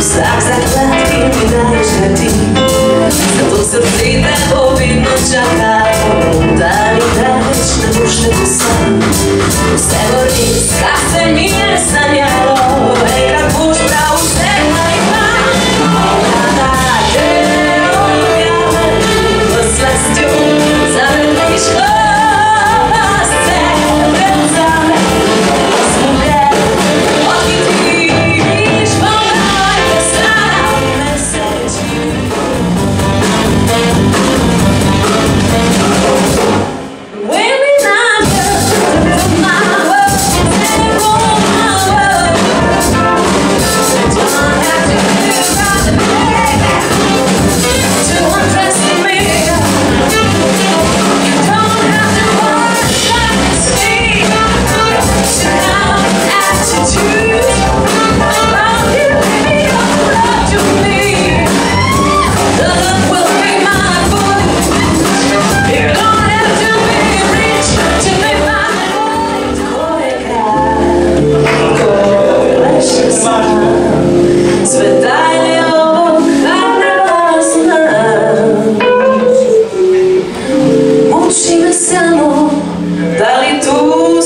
Сак закладки, не даешь на день Зато сердце того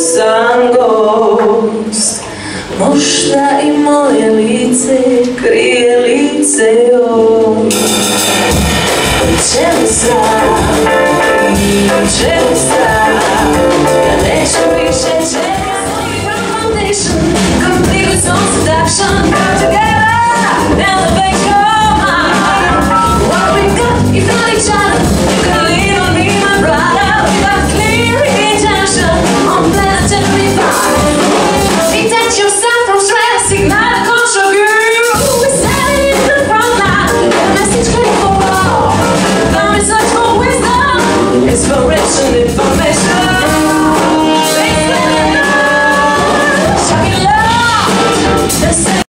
sam gost. Možda i moje lice krije lice još. Čemu strah, čemu strah is forever.